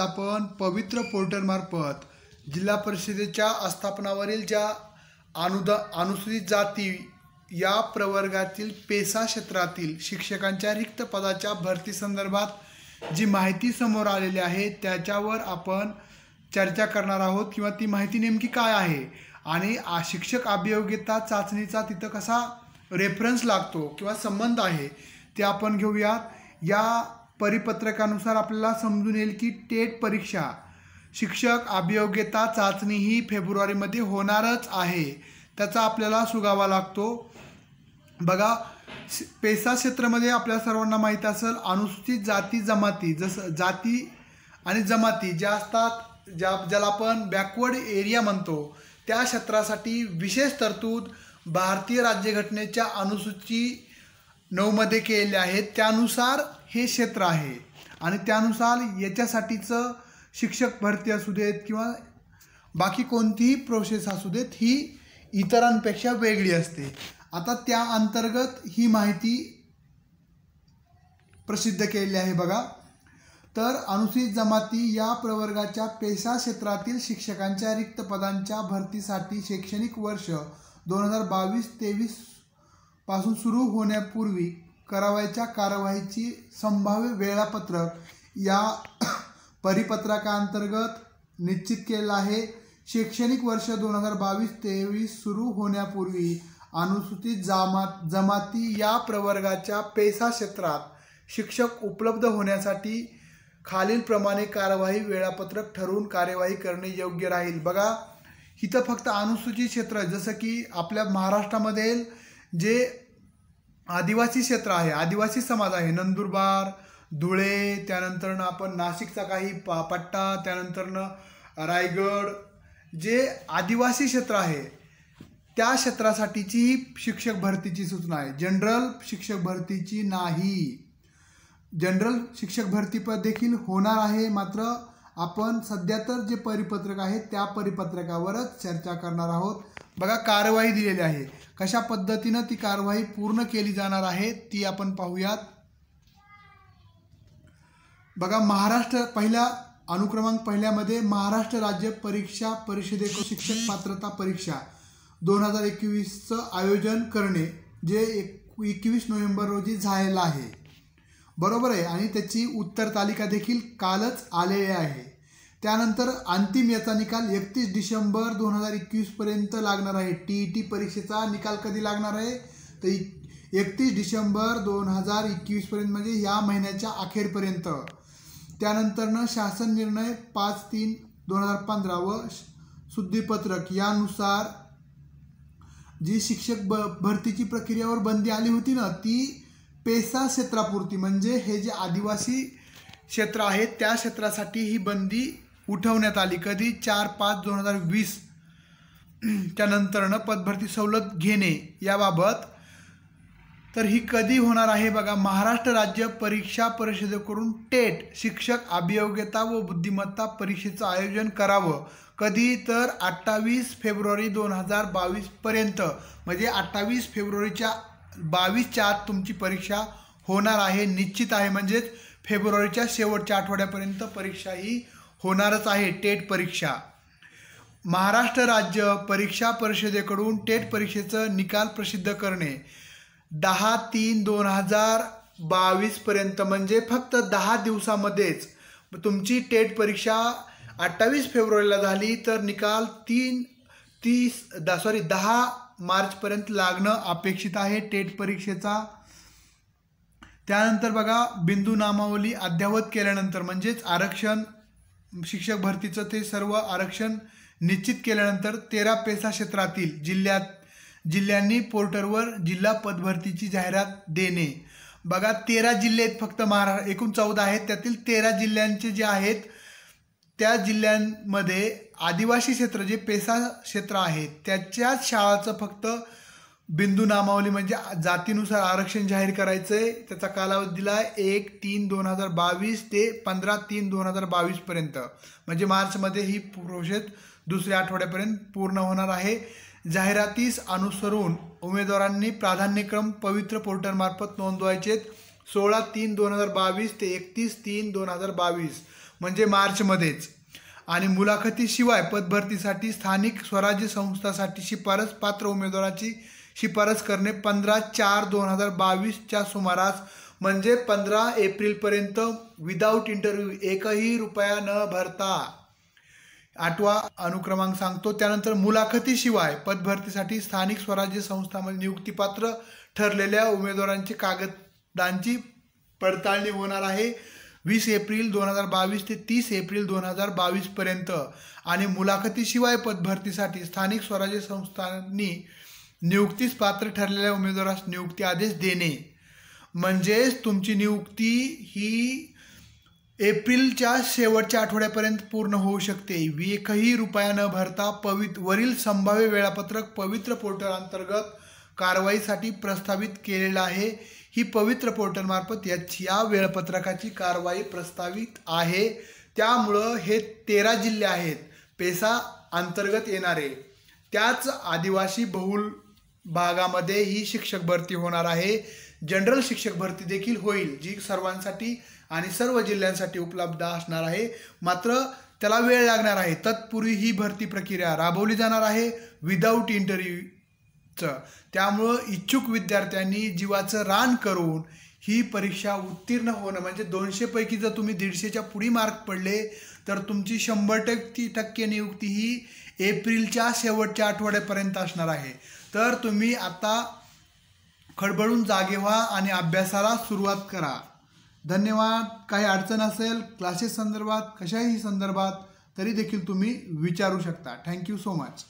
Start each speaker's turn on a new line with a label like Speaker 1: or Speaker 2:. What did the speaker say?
Speaker 1: आपण पवित्र पोर्टलमार्फत जिल्हा परिषदेच्या आस्थापनावरील ज्या अनुदा अनुसूचित जाती या प्रवर्गातील पेसा क्षेत्रातील शिक्षकांच्या रिक्त पदाच्या भरती संदर्भात जी माहिती समोर आलेली आहे त्याच्यावर आपण चर्चा करणार आहोत किंवा ती माहिती नेमकी काय आहे आणि आ- शिक्षक अभियोग्यता चाचणीचा तिथं कसा रेफरन्स लागतो किंवा संबंध आहे ते आपण घेऊयात. या परिपत्रकानुसार आपल्याला समजून येईल की टेट परीक्षा शिक्षक अभियोग्यता चाचणी ही फेब्रुवारीमध्ये होणारच आहे. त्याचा आपल्याला सुगावा लागतो. बघा पेसा क्षेत्रामध्ये आपल्या सर्वांना माहीत असेल अनुसूचित जाती जमाती जसं जाती आणि जमाती ज्या असतात ज्या ज्याला आपण बॅकवर्ड एरिया म्हणतो त्या क्षेत्रासाठी विशेष तरतूद भारतीय राज्यघटनेच्या अनुसूची नऊमध्ये केलेले आहेत. त्यानुसार हे क्षेत्र आहे. आणि त्यानुसार याच्यासाठीचं शिक्षक भरती असू देत किंवा बाकी कोणतीही प्रोसेस असू देत ही इतरांपेक्षा वेगळी असते. आता त्या अंतर्गत ही माहिती प्रसिद्ध केलेली आहे बघा. तर अनुसूचित जमाती या प्रवर्गाच्या पेशा क्षेत्रातील शिक्षकांच्या रिक्त पदांच्या भरतीसाठी शैक्षणिक वर्ष दोन हजार बावीस तेवीस पासून सुरू होण्यापूर्वी करावयाच्या कारवाईची संभाव्य वेळापत्रक या परिपत्रकांतर्गत निश्चित केलं आहे. शैक्षणिक वर्ष दोन हजार बावीस तेवीस सुरू होण्यापूर्वी अनुसूचित जामात जमाती या प्रवर्गाच्या पेसा क्षेत्रात शिक्षक उपलब्ध होण्यासाठी खालीलप्रमाणे कारवाई वेळापत्रक ठरवून कार्यवाही करणे योग्य राहील. बघा इथं फक्त अनुसूचित क्षेत्र जसं की आपल्या महाराष्ट्रामध्ये जे आदिवासी क्षेत्र आहे आदिवासी समाज आहे नंदुरबार धुळे त्यानंतरनं आपण नाशिकचा काही पा पट्टा त्यानंतरनं रायगड जे आदिवासी क्षेत्र आहे त्या क्षेत्रासाठीची ही शिक्षक भरतीची सूचना आहे. जनरल शिक्षक भरतीची नाही. जनरल शिक्षक भरती देखील होणार आहे मात्र आपण सध्या तर जे परिपत्रक आहे त्या परिपत्रकावरच चर्चा करणार आहोत. बघा कारवाई दिलेली आहे. कशा पद्धतीनं ती कारवाई पूर्ण केली जाणार आहे ती आपण पाहूयात. बघा महाराष्ट्र पहिल्या अनुक्रमांक पहिल्यामध्ये महाराष्ट्र राज्य परीक्षा परिषदे शिक्षक पात्रता परीक्षा दोन हजार एकवीसचं आयोजन करणे जे एक एकवीस नोव्हेंबर रोजी झालेलं आहे. बरोबर आहे. आणि त्याची उत्तर तालिका देखील कालच आलेली आहे. त्यानंतर अंतिम याचा निकाल एकतीस डिसेंबर दोन हजार एकवीसपर्यंत लागणार आहे. टी ई टी परीक्षेचा निकाल कधी लागणार आहे? तर एकतीस डिसेंबर दोन हजार एकवीसपर्यंत म्हणजे या महिन्याच्या अखेरपर्यंत. त्यानंतरनं शासन निर्णय पाच तीन दोन हजार पंधरा व शुद्धीपत्रक यानुसार जी शिक्षक ब भरतीची प्रक्रियेवर बंदी आली होती ना ती पेसा क्षेत्रापुरती म्हणजे हे जे आदिवासी क्षेत्र आहे त्या क्षेत्रासाठी ही बंदी उठवण्यात आली. कधी चार पाच दोन हजार वीस त्यानंतरनं पदभरती सवलत घेणे याबाबत. तर ही कधी होणार आहे बघा महाराष्ट्र राज्य परीक्षा परिषदेकडून टेट शिक्षक अभियोग्यता व बुद्धिमत्ता परीक्षेचं आयोजन करावं. कधी तर अठ्ठावीस फेब्रुवारी दोन हजार बावीसपर्यंत म्हणजे अठ्ठावीस फेब्रुवारीच्या बावीसच्या आत तुमची परीक्षा होणार आहे निश्चित आहे. म्हणजेच फेब्रुवारीच्या शेवटच्या आठवड्यापर्यंत परीक्षा ही होणारच आहे टेट परीक्षा. महाराष्ट्र राज्य परीक्षा परिषदेकडून टेट परीक्षेचं निकाल प्रसिद्ध करणे. दहा तीन दोन हजार बावीसपर्यंत म्हणजे फक्त दहा दिवसामध्येच तुमची टेट परीक्षा अठ्ठावीस फेब्रुवारीला झाली तर निकाल तीन तीस दा सॉरी दहा मार्चपर्यंत लागणं अपेक्षित आहे. टेट परीक्षेचा. त्यानंतर बघा बिंदू नामावली अद्ययावत केल्यानंतर म्हणजेच आरक्षण शिक्षक भरतीचं ते सर्व आरक्षण निश्चित केल्यानंतर तेरा पेसा क्षेत्रातील जिल्ह्यात जिल्ह्यांनी पोर्टलवर जिल्हा पदभरतीची जाहिरात देणे. बघा तेरा जिल्हे आहेत फक्त महारा एकूण चौदा आहेत. त्यातील तेरा जिल्ह्यांचे जे आहेत त्या जिल्ह्यांमध्ये आदिवासी क्षेत्र जे पेसा क्षेत्र आहे त्याच्याच शाळाचं फक्त बिंदू नामावली म्हणजे जातीनुसार आरक्षण जाहीर करायचं आहे त्याचा कालावधी दिला आहे एक तीन दोन हजार बावीस ते पंधरा तीन दोन हजार बावीसपर्यंत म्हणजे मार्चमध्ये ही प्रोसेस दुसऱ्या आठवड्यापर्यंत पूर्ण होणार आहे. जाहिरातीस अनुसरून उमेदवारांनी प्राधान्यक्रम पवित्र पोर्टलमार्फत नोंदवायचे सोळा तीन दोन हजार बावीस ते एकतीस तीन दोन हजार बावीस. म्हणजे मार्चमध्येच. आणि मुलाखतीशिवाय पदभरतीसाठी स्थानिक स्वराज्य संस्थासाठी शिफारस पात्र उमेदवाराची शिफारस करणे पंधरा चार दोन हजार बावीसच्या सुमारास म्हणजे पंधरा एप्रिलपर्यंत विदाऊट इंटरव्ह्यू एकही रुपया न भरता. आठवा अनुक्रमांक सांगतो. त्यानंतर मुलाखतीशिवाय पदभरतीसाठी स्थानिक स्वराज्य संस्थांमध्ये नियुक्तीपात्र ठरलेल्या उमेदवारांची कागदांची पडताळणी होणार आहे. वीस एप्रिल दोन हजार बावीस ते तीस एप्रिल दोन हजार बावीसपर्यंत आणि मुलाखतीशिवाय पदभरतीसाठी स्थानिक स्वराज्य संस्थांनी नियुक्तीस पात्र ठरलेल्या उमेदवारास नियुक्ती आदेश देणे. म्हणजेच तुमची नियुक्ती ही एप्रिलच्या शेवटच्या आठवड्यापर्यंत पूर्ण होऊ शकते. एकही रुपया न भरता पवित वरील संभाव्य वेळापत्रक पवित्र पोर्टल अंतर्गत कारवाईसाठी प्रस्तावित केलेलं आहे. ही पवित्र पोर्टलमार्फत याची या वेळपत्रकाची कारवाई प्रस्तावित आहे. त्यामुळं हे तेरा जिल्हे आहेत पेसा अंतर्गत येणारे. त्याच आदिवासी बहुल भागामध्ये ही शिक्षक भरती होणार आहे. जनरल शिक्षक भरती देखील होईल जी सर्वांसाठी आणि सर्व जिल्ह्यांसाठी उपलब्ध असणार आहे. मात्र त्याला वेळ लागणार आहे. तत्पूर्वी ही भरती प्रक्रिया राबवली जाणार आहे. विदाऊट चं त्यामुळं इच्छुक विद्यार्थ्यांनी जीवाचं रान करून ही परीक्षा उत्तीर्ण होणं म्हणजे दोनशेपैकी जर तुम्ही दीडशेच्या पुढी मार्क पडले तर तुमची शंभर टक्के टक्के नियुक्ती ही एप्रिलच्या शेवटच्या आठवड्यापर्यंत असणार आहे. तर तुम्ही आता खडबडून जागे व्हा आणि अभ्यासाला सुरुवात करा. धन्यवाद. काही अडचण असेल क्लासेस संदर्भात कशाही संदर्भात तरी देखील तुम्ही विचारू शकता. Thank you so much